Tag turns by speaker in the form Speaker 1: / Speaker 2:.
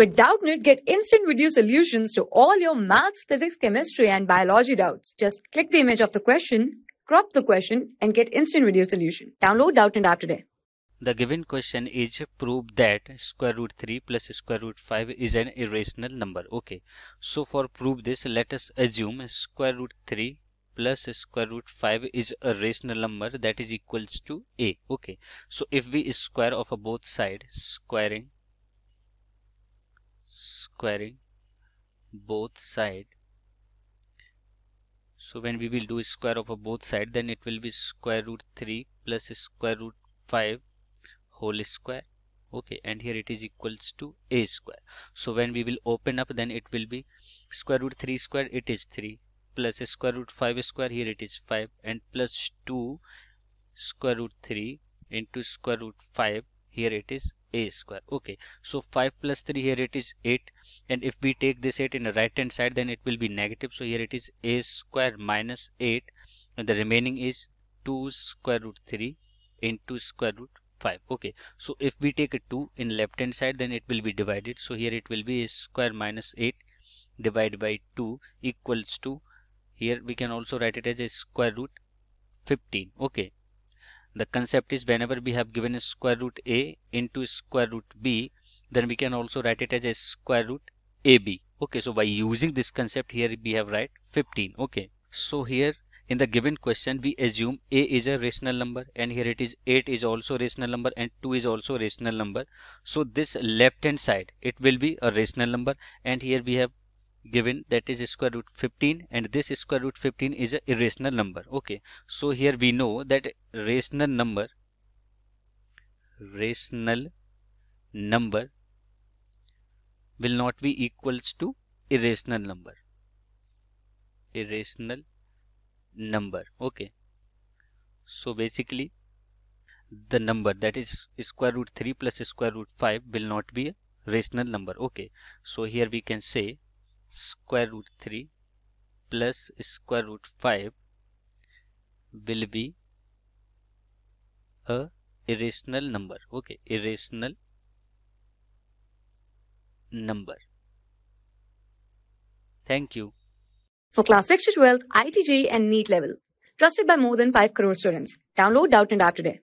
Speaker 1: With Doubtnut, get instant video solutions to all your maths, physics, chemistry, and biology doubts. Just click the image of the question, crop the question, and get instant video solution. Download Doubtnut app today.
Speaker 2: The given question is prove that square root 3 plus square root 5 is an irrational number. Okay. So for prove this, let us assume square root 3 plus square root 5 is a rational number that is equals to a. Okay. So if we square of both sides, squaring squaring both side. So when we will do square of both side then it will be square root 3 plus square root 5 whole square. Okay and here it is equals to a square. So when we will open up then it will be square root 3 square it is 3 plus square root 5 square here it is 5 and plus 2 square root 3 into square root 5 here it is a square. Okay so 5 plus 3 here it is 8 and if we take this 8 in the right hand side then it will be negative. So here it is a square minus 8 and the remaining is 2 square root 3 into square root 5 okay so if we take a 2 in left hand side then it will be divided. So here it will be a square minus 8 divided by 2 equals to here we can also write it as a square root 15 okay the concept is whenever we have given a square root a into square root b then we can also write it as a square root ab okay so by using this concept here we have write 15 okay so here in the given question we assume a is a rational number and here it is 8 is also rational number and 2 is also rational number. So this left hand side it will be a rational number and here we have given that is square root 15 and this square root 15 is a irrational number okay. So here we know that rational number rational number will not be equals to irrational number irrational number okay. So basically the number that is square root 3 plus square root 5 will not be a rational number okay. So here we can say square root 3 plus square root 5 will be a irrational number okay irrational number thank you
Speaker 1: For class 6 to 12, IIT JEE and NEET level. Trusted by more than 5 crore students. Download Doubtnut app today.